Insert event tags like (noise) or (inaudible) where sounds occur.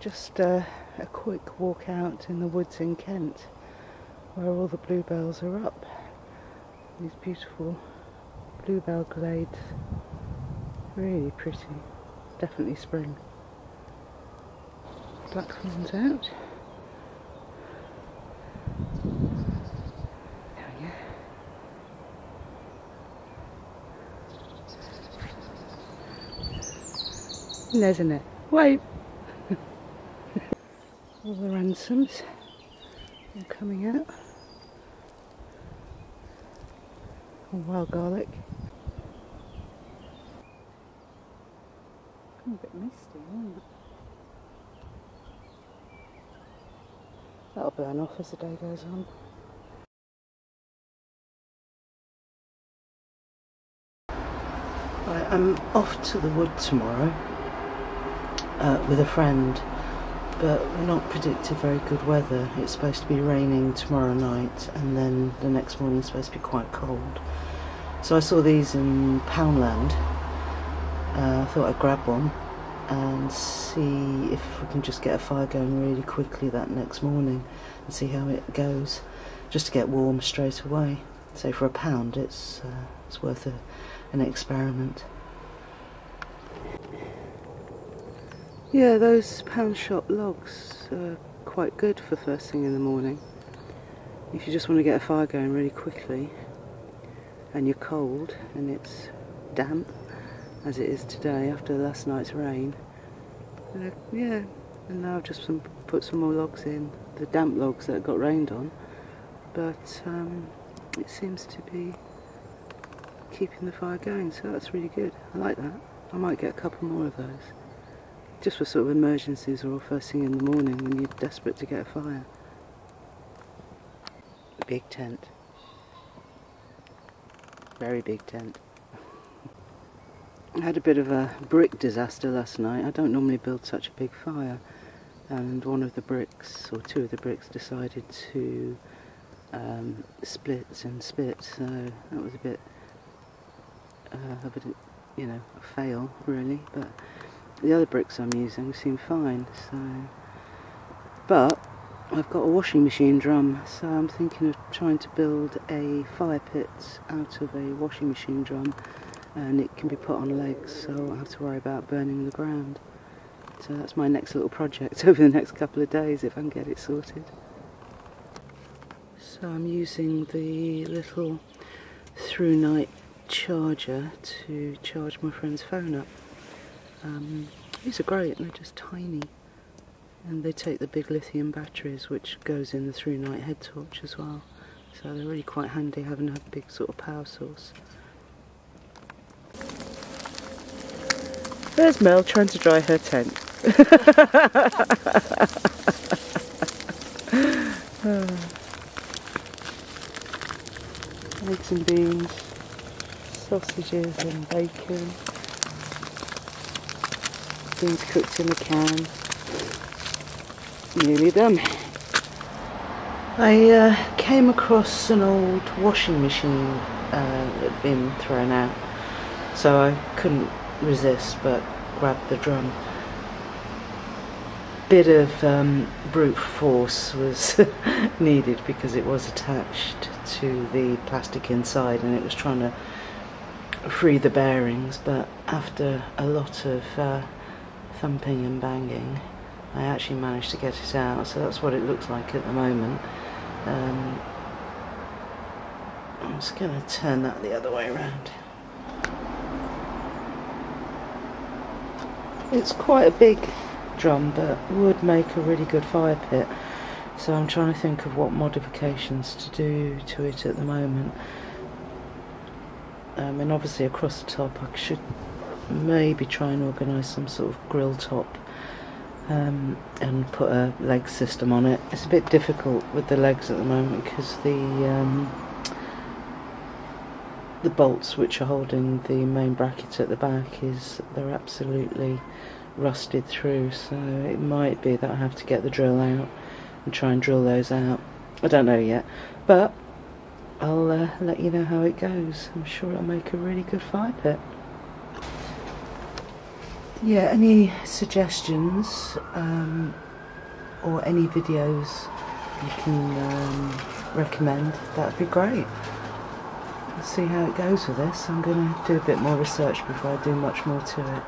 just uh, a quick walk out in the woods in Kent where all the bluebells are up. These beautiful bluebell glades. Really pretty. Definitely spring. Blackthorn's out. There we go. And there's a net. Wait! All the ramsons are coming out. All wild garlic. a bit misty, isn't it? That'll burn off as the day goes on. Right, I'm off to the wood tomorrow uh, with a friend, but we're not predicted very good weather. It's supposed to be raining tomorrow night, and then the next morning it's supposed to be quite cold. So I saw these in Poundland. Uh, I thought I'd grab one and see if we can just get a fire going really quickly that next morning and see how it goes, just to get warm straight away. So for a pound, it's uh, it's worth a, an experiment. Yeah, those pound shop logs are quite good for first thing in the morning. If you just want to get a fire going really quickly and you're cold and it's damp as it is today after last night's rain. Uh, yeah, and now I've just some, put some more logs in, the damp logs that got rained on, but um, it seems to be keeping the fire going, so that's really good. I like that. I might get a couple more of those, just for sort of emergencies or first thing in the morning when you're desperate to get a fire. Big tent. Very big tent. I had a bit of a brick disaster last night. I don't normally build such a big fire and one of the bricks or two of the bricks decided to um, split and spit so that was a bit uh, a bit you know a fail really but the other bricks I'm using seem fine so but I've got a washing machine drum so I'm thinking of trying to build a fire pit out of a washing machine drum and it can be put on legs so I don't have to worry about burning the ground. So that's my next little project (laughs) over the next couple of days if I can get it sorted. So I'm using the little Trunite charger to charge my friend's phone up. Um, these are great, they're just tiny. And they take the big lithium batteries which goes in the Trunite head torch as well. So they're really quite handy having a big sort of power source. There's Mel trying to dry her tent. (laughs) Eggs and beans, sausages and bacon, beans cooked in a can. Nearly done. I uh, came across an old washing machine uh, that had been thrown out, so I couldn't resist but grab the drum. Bit of um, brute force was (laughs) needed because it was attached to the plastic inside and it was trying to free the bearings but after a lot of uh, thumping and banging. I actually managed to get it out so that's what it looks like at the moment. Um, I'm just going to turn that the other way around. It's quite a big drum but would make a really good fire pit. So I'm trying to think of what modifications to do to it at the moment. Um, and obviously across the top I should maybe try and organise some sort of grill top um, and put a leg system on it. It's a bit difficult with the legs at the moment because the um, the bolts which are holding the main bracket at the back is they're absolutely rusted through. So it might be that I have to get the drill out and try and drill those out. I don't know yet but I'll uh, let you know how it goes. I'm sure it'll make a really good fire pit yeah, any suggestions um, or any videos you can um, recommend, that would be great. Let's see how it goes with this. I'm going to do a bit more research before I do much more to it.